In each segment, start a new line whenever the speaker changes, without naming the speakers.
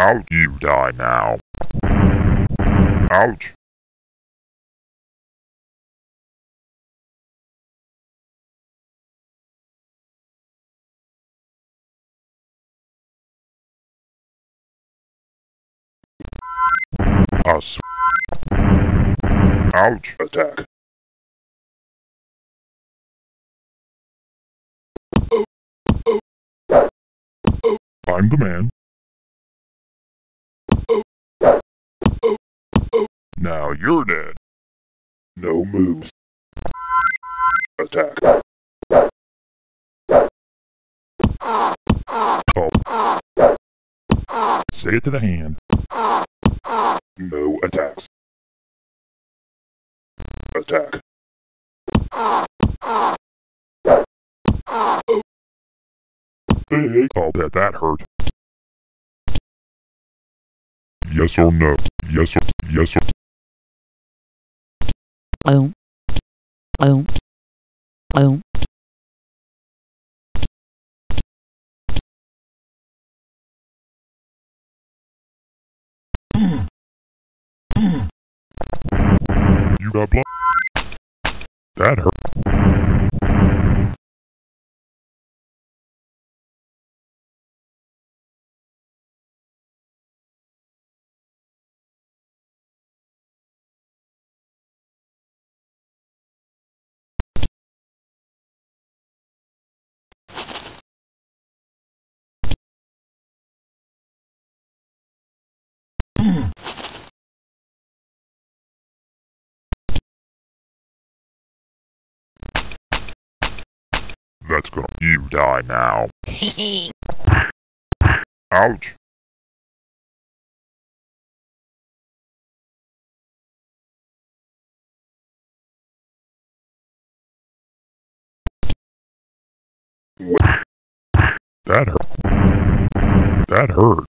Ouch, you die now. Ouch. Sw- Ouch attack. I'm the man. Now you're dead. No moves. Attack. Say it to the hand. No attacks. Attack. Hey, I'll bet that hurt. Yes or no? Yes or yes or
Boom. Boom. Boom.
you got blood? That hurt. That's gonna. You die now. Ouch. That hurt. That hurt.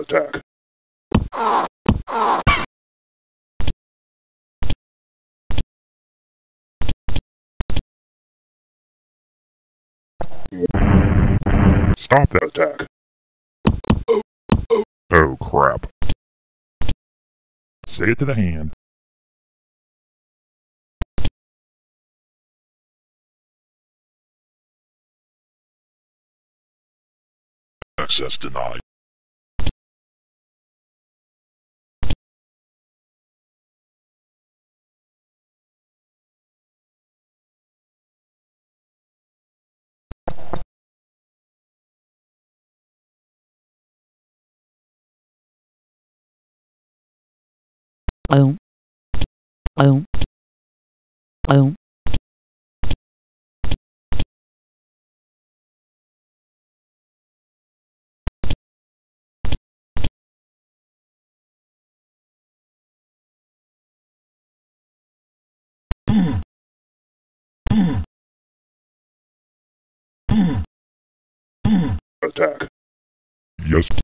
Attack. Stop that attack. Oh crap. Say it to the hand. Access denied.
Boom. Boom. Boom.
Attack. Yes.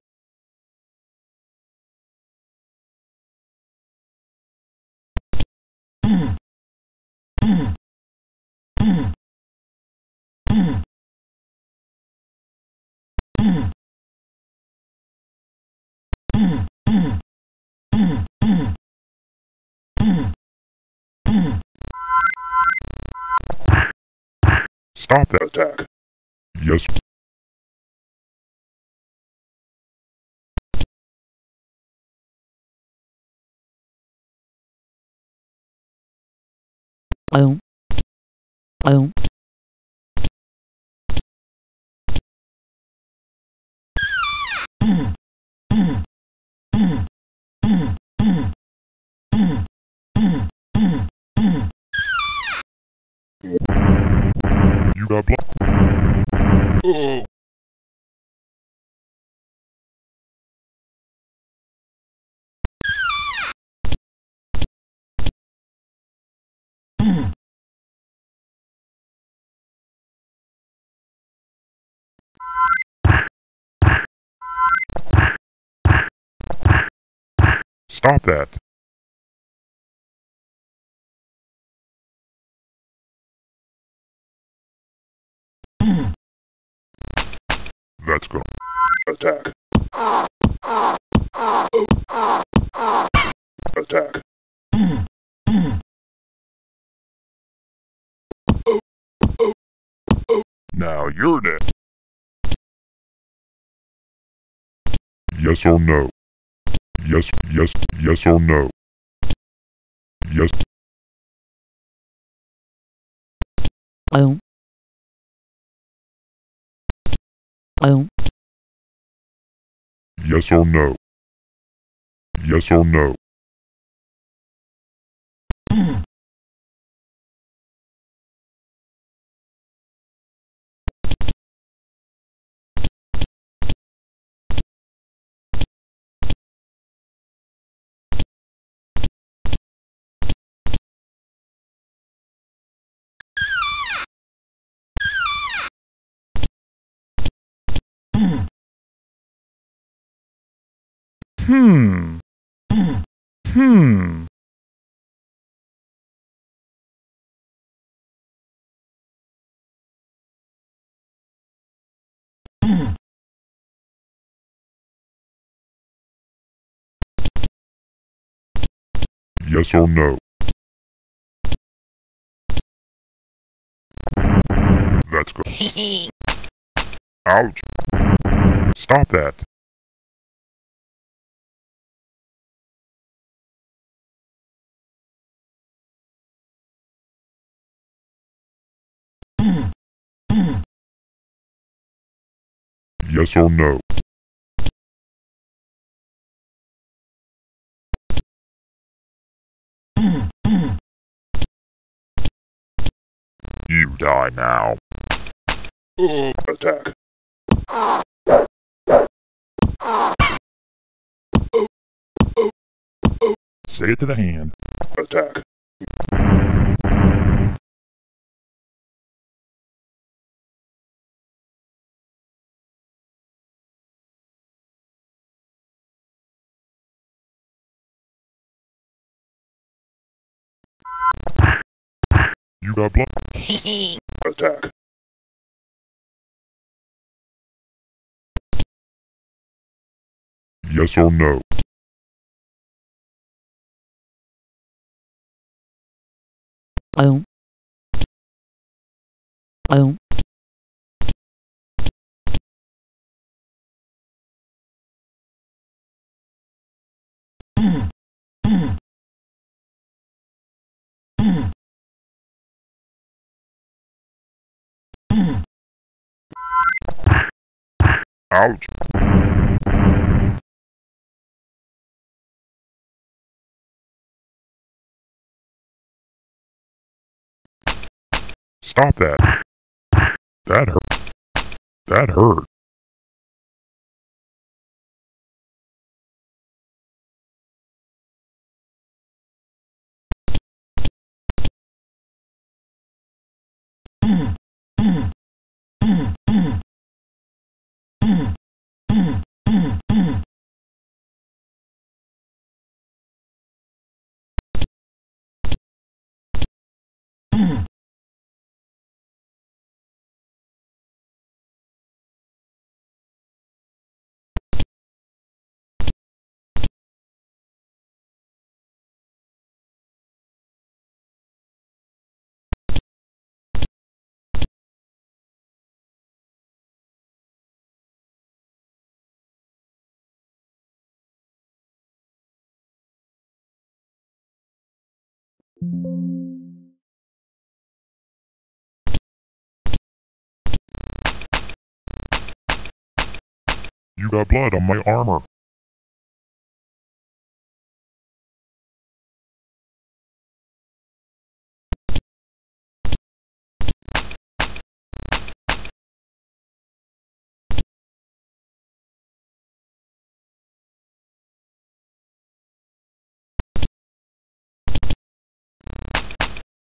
Stop that attack. Yes.
Boom. Boom.
You blood. Oh. Stop that. Let's go. Attack. Attack. Now you're dead. Yes or no? Yes, yes, yes or no? Yes,
um,
yes or no? Yes or no?
Hmm. Hmm.
Yes or no? Let's go. Ouch. Stop that. Yes or no? You die now. attack. Say it to the hand. Attack. You got blood. Attack. Yes or no?
um, um,
Ouch. Stop that. That hurt. That hurt. You got blood on my armor.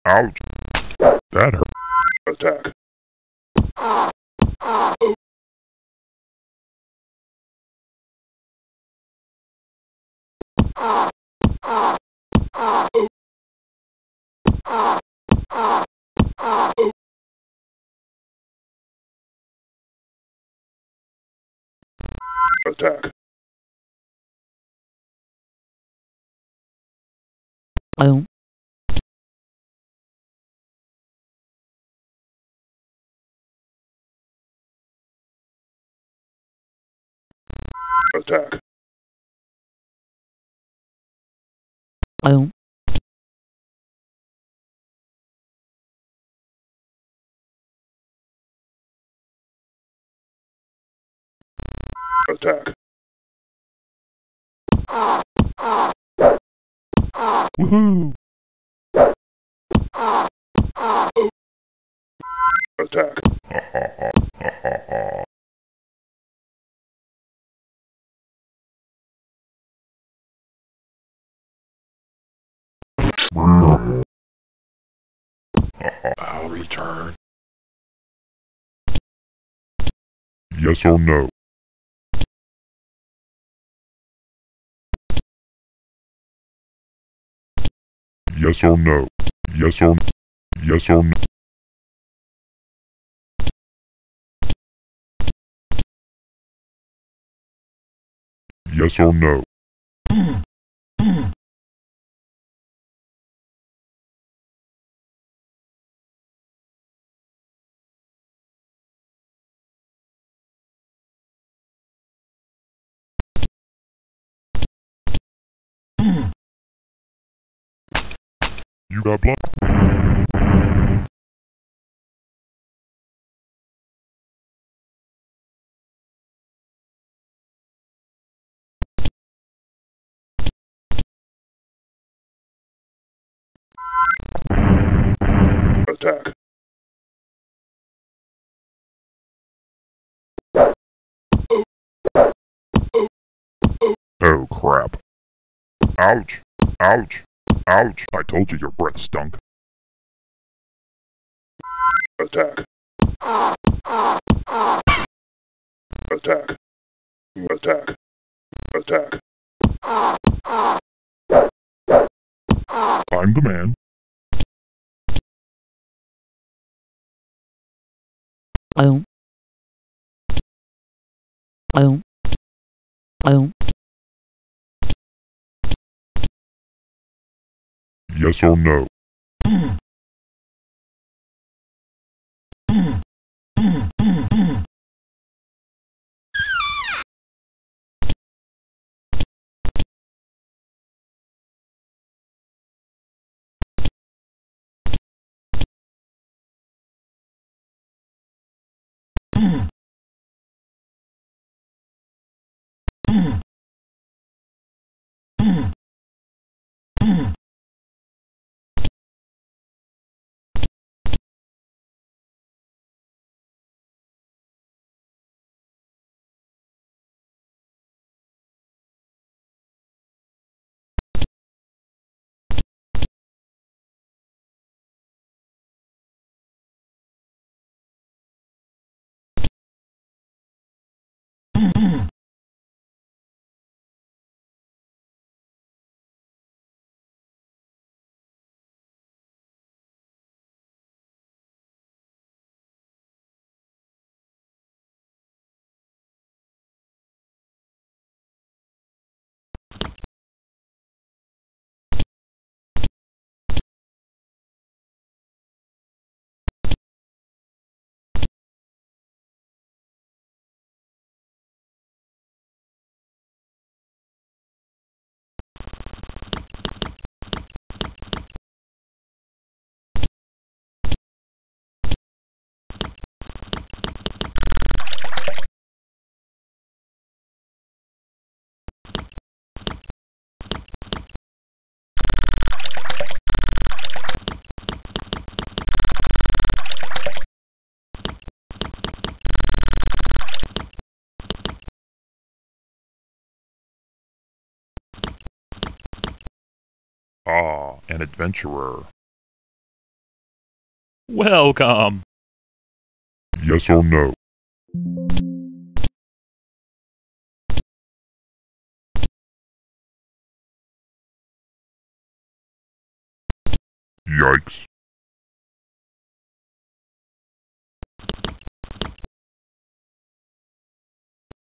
Ouch. That hurt. Attack. Attack.
Boom.
Attack.
Boom.
Attack. Woohoo! Attack. I'll return. Yes or no? Yes or no? Yes or no? Yes or no? Yes or no? You got blood? Attack. Oh crap. Ouch. Ouch. Ouch. I told you your breath stunk. Attack. Attack. Attack. Attack. I'm the man.
Boom. Boom. Boom.
Yes or no? Ah, an adventurer.
Welcome.
Yes or no? Yikes.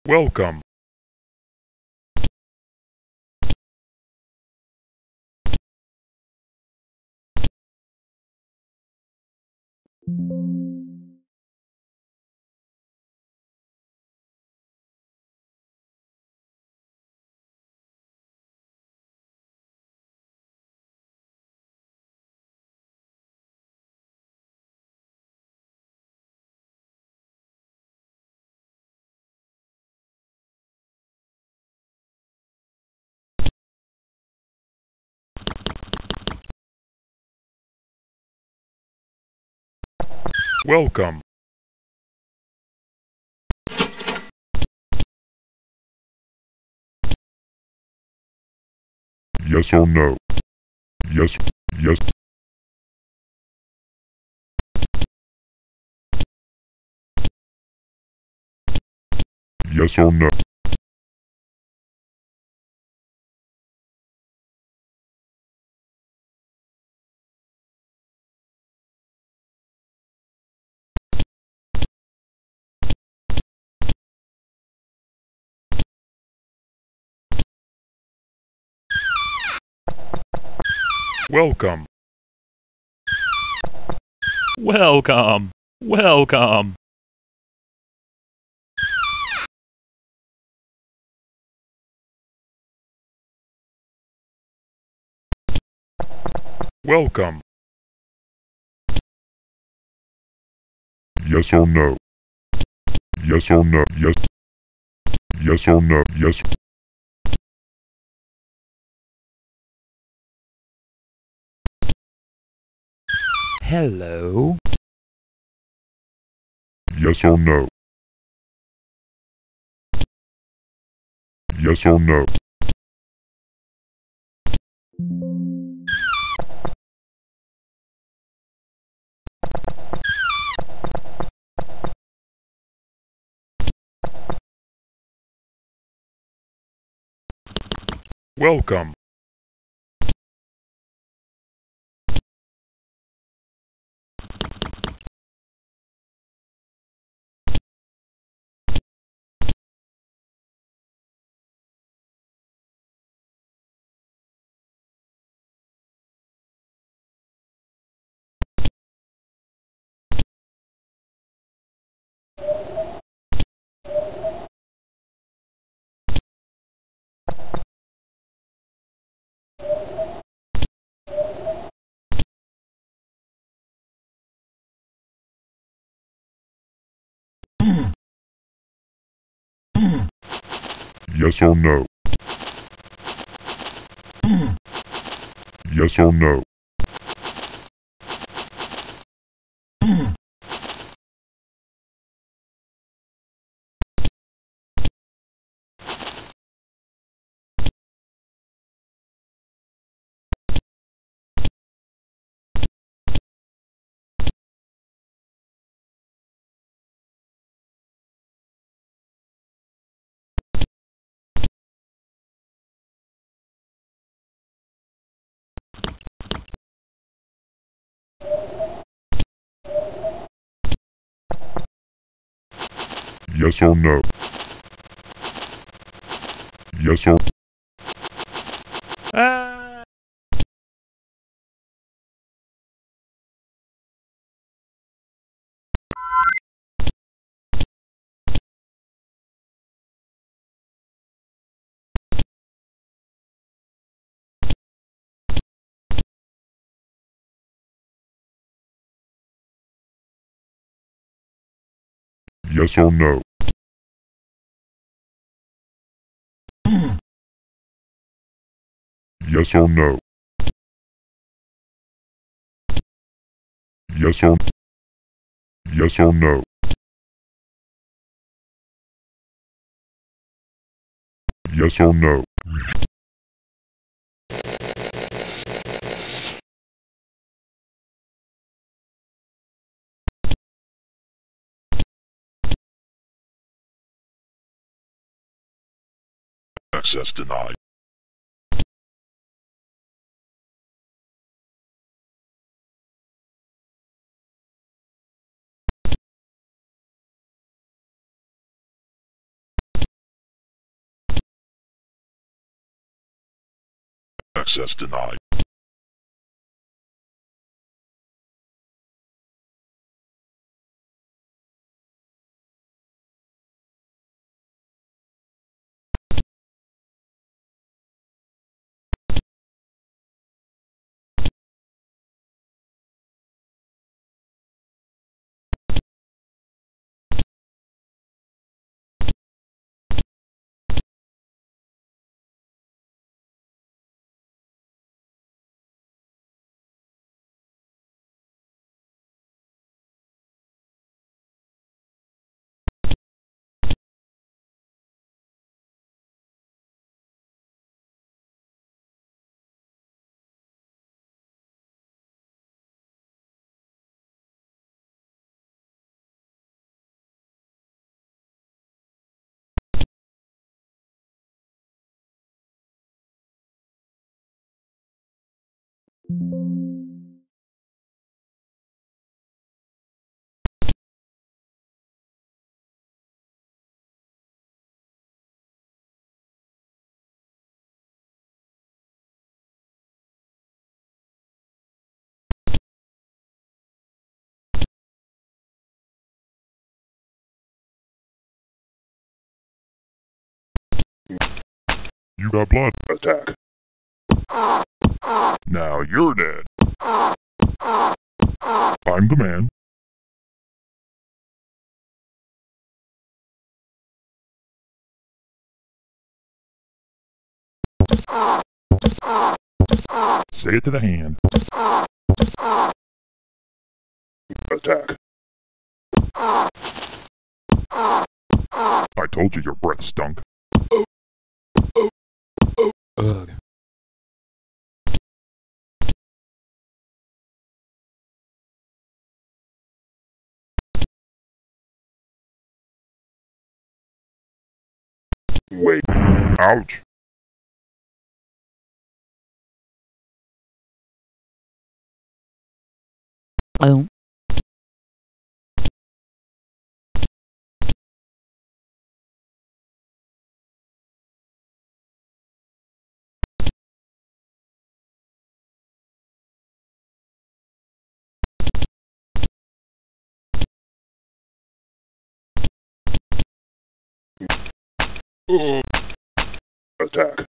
Welcome. Welcome. Yes or no? Yes, yes. Yes or no? Welcome.
Welcome. Welcome.
Welcome. Yes or no? Yes or no? Yes. Yes or no? Yes.
Hello.
Yes or no? Yes or no? Welcome. Yes or no? Yes or no? Yes or no? Yes or yes or no? Yes or no? Yes or Yes or no? Yes or no? Access denied. Access denied. You got blood. Attack. Now you're dead. I'm the man. Say it to the hand. Attack. I told you your breath stunk.
Ugh.
Wait. Ouch.
Boom.
Attack.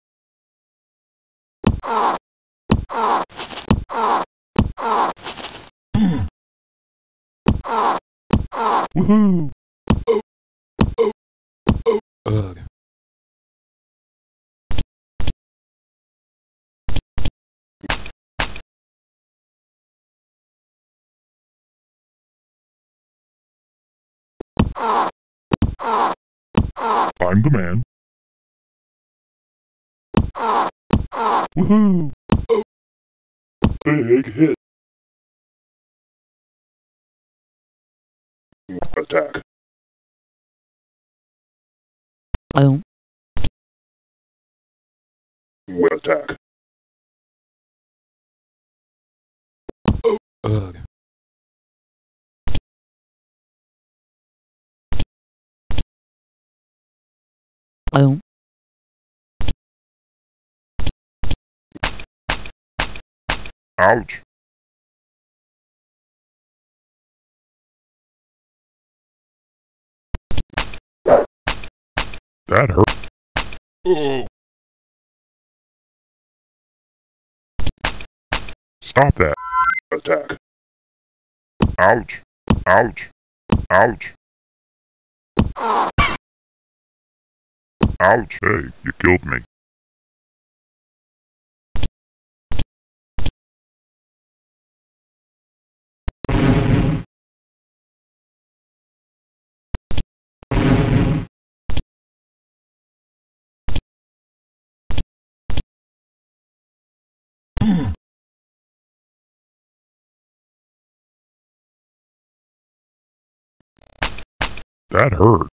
Woohoo!
Oh, oh, oh, Ugh.
I'm the man. Woohoo! Big hit. Attack.
Boom.
Attack.
Ugh.
Boom.
Ouch. That hurt.
Oh.
Stop that. Attack. Ouch. Ouch. Ouch. Ouch. Hey, you killed me. That hurt.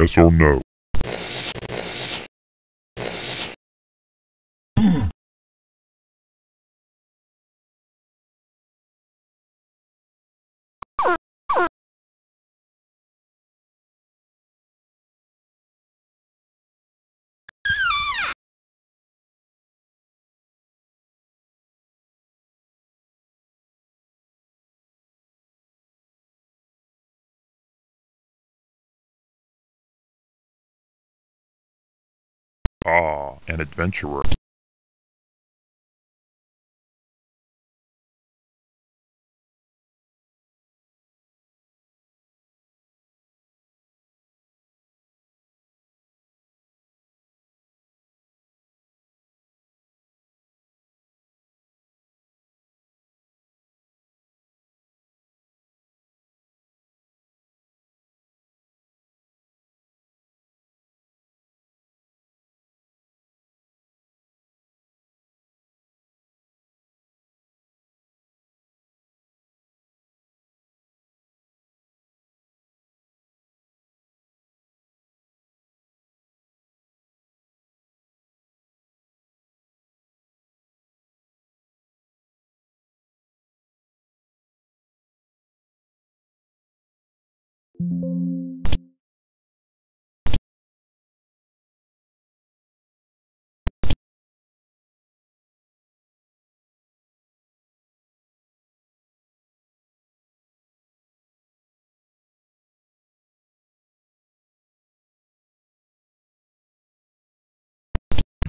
Yes or no? Ah, an adventurer.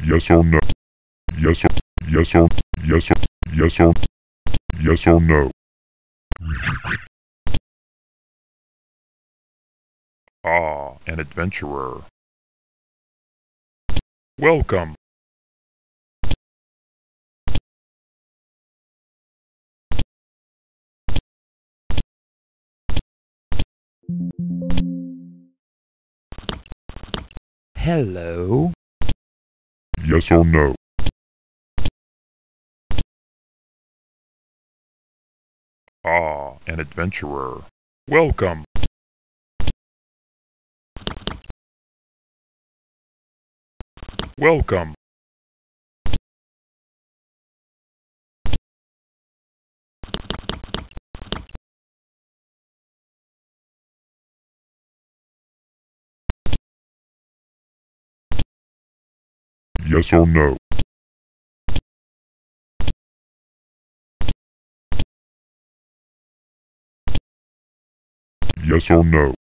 Yes or no? Yes or yes or yes or yes or yes or no? Ah, an adventurer. Welcome.
Hello.
Yes or no? Ah, an adventurer. Welcome. Welcome. Yes or no? Yes or no?